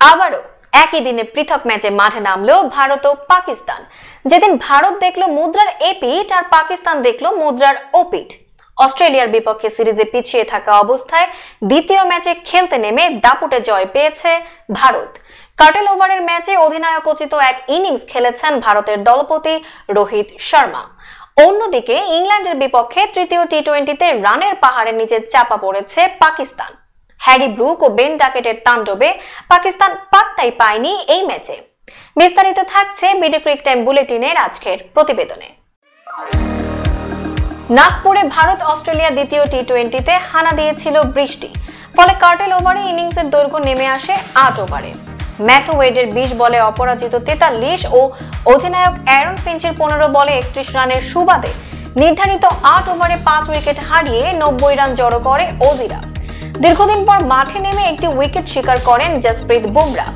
আবারও একই দিনে পৃথক ম্যাচে মাঠে নামলো ভারত ও পাকিস্তান। যেদিন ভারত দেখল মুদ্রার এপিট আর পাকিস্তান দেখল মুদ্রার ওপিট অস্ট্রেলিয়ার বিপক্ষে সিরিজে পিছিয়ে থাকা অবস্থায় দ্বিতীয় ম্যাচে খেলতে নেমে দাপুটে জয় পেয়েছে ভারত। কার্টেল ওভারের ম্যাচে অধিনায়কোচিত এক ইনিংস খেলেছেন ভারতের দলপতি রোহিত শর্মা। অন্যদিকে ইংল্যান্ডের বিপক্ষে তৃতীয় টি টোয়েন্টিতে রানের পাহাড়ের নিচে চাপা পড়েছে পাকিস্তান। হ্যারি ব্রুক ও বেন ডাকেটের তাণ্ডবে পাকিস্তান পাত্তাই পায়নি এই ম্যাচে। বিস্তারিত থাকছে বিডি ক্রিক টাইম বুলেটিনের আজকের প্রতিবেদনে। নাগপুরে ভারত অস্ট্রেলিয়া দ্বিতীয় টি টোয়েন্টিতে হানা দিয়েছিল বৃষ্টি। ফলে কার্টেল ওভারে ইনিংসের দৈর্ঘ্য নেমে আসে আট ওভারে। ম্যাথু ওয়েডের বিশ বলে অপরাজিত তেতাল্লিশ ও অধিনায়ক অ্যারন ফিঞ্চের পনেরো বলে একত্রিশ রানের সুবাদে নির্ধারিত আট ওভারে পাঁচ উইকেট হারিয়ে নব্বই রান জড়ো করে ওজিরা। দীর্ঘদিন পর মাঠে নেমে একটি উইকেট শিকার করেন জসপ্রীত বুমরা।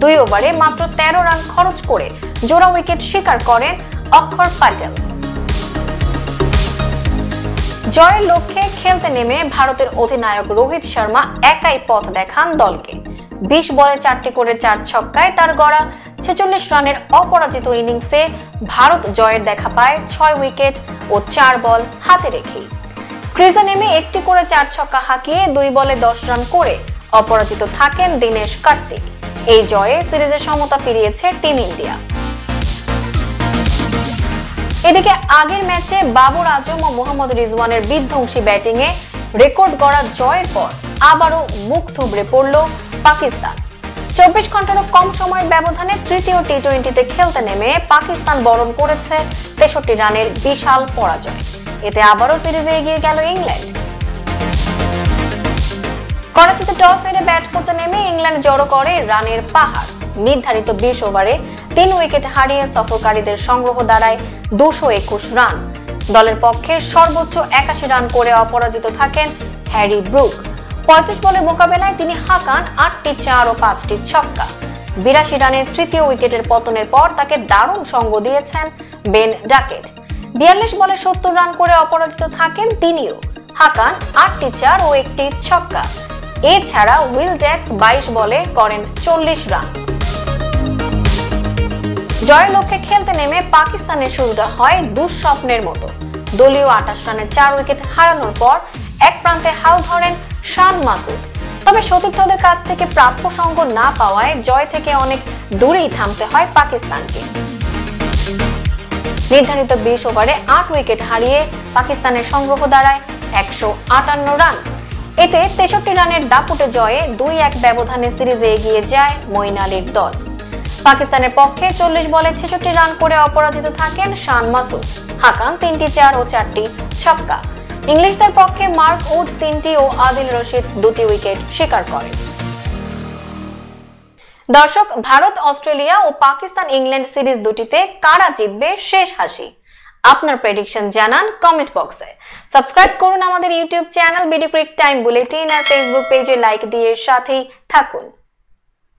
দুই ওভারে মাত্র তেরো রান খরচ করে জোড়া উইকেট শিকার করেন অক্ষর প্যাটেল জয়ের লক্ষ্যে খেলতে নেমে ভারতের অধিনায়ক রোহিত শর্মা একাই পথ দেখান দলকে। বিশ বলে চারটি করে চার ছক্কায় তার গড়া ছেচল্লিশ রানের অপরাজিত ইনিংসে ভারত জয়ের দেখা পায় ছয় উইকেট ও চার বল হাতে রেখেই। ক্রিজে নেমে একটি করে চার ছক্কা হাঁকিয়ে দুই বলে দশ রান করে অপরাজিত থাকেন দীনেশ কার্তিক। এই জয়ে সিরিজের সমতা ফিরিয়েছে টিম ইন্ডিয়া। এদিকে আগের ম্যাচে বাবর আজম ও মোহাম্মদ রিজওয়ানের বিধ্বংসী ব্যাটিংয়ে রেকর্ড গড়া জয়ের পর আবারও মুখ থুবড়ে পড়ল পাকিস্তান। চব্বিশ ঘন্টারও কম সময়ের ব্যবধানে তৃতীয় টি টোয়েন্টিতে খেলতে নেমে পাকিস্তান বরণ করেছে তেষট্টি রানের বিশাল পরাজয়। এতে আবারও সিরিজে এগিয়ে গেল ইংল্যান্ড। করাচিতে টস হেরে ব্যাট করতে নেমে ইংল্যান্ড জড়ো করে রানের পাহাড়। নির্ধারিত বিশ ওভারে তিন উইকেট হারিয়ে সফরকারীদের সংগ্রহ দাঁড়ায় দুশো একুশ রান। দলের পক্ষে সর্বোচ্চ একাশি রান করে অপরাজিত থাকেন হ্যারি ব্রুক। পঁয়ত্রিশ বলের মোকাবেলায় তিনি হাঁকান আটটি চার ও পাঁচটি ছক্কা। বিরাশি রানের তৃতীয় উইকেটের পতনের পর তাকে দারুণ সঙ্গ দিয়েছেন বেন ডাকেট। বিয়াল্লিশ বলে সত্তর রান করে অপরাজিত থাকেন তিনিও। হাকান আটটি চার ও একটি ছক্কা। এছাড়া উইল জ্যাক্স বাইশ বলে করেন চল্লিশ রান। জয়ের লক্ষ্যে খেলতে নেমে পাকিস্তানের শুরুটা হয় দুঃস্বপ্নের মতো। দলীয় আটাশ রানের চার উইকেট হারানোর পর এক প্রান্তে হাল ধরেন শান মাসুদ। তবে সতীর্থদের কাছ থেকে প্রাপ্য সঙ্গ না পাওয়ায় জয় থেকে অনেক দূরেই থামতে হয় পাকিস্তানকে। নির্ধারিত বিশ ওভারে আট উইকেট হারিয়ে পাকিস্তানের সংগ্রহ দাঁড়ায় একশো আটান্ন রান। এতে তেষট্টি রানের দাপুটে জয়ে দুই এক ব্যবধানে সিরিজে এগিয়ে যায় মঈন আলীর দল। পাকিস্তানের পক্ষে চল্লিশ বলে ছেষট্টি রান করে অপরাজিত থাকেন শান মাসুদ। হাকান তিনটি চার ও চারটি ছক্কা। ইংলিশদের পক্ষে মার্ক উড তিনটি ও আদিল রশিদ দুটি উইকেট শিকার করেন। দর্শক, ভারত, অস্ট্রেলিয়া ও পাকিস্তান, ইংল্যান্ড সিরিজ দুটিতে কারা জিতবে শেষ হাসি? আপনার প্রেডিকশন জানান কমেন্ট বক্সে সাবস্ক্রাইব করুন আমাদের YouTube channel video cric time bulletin আর ফেসবুক পেজে লাইক দিয়ে সাথেই থাকুন।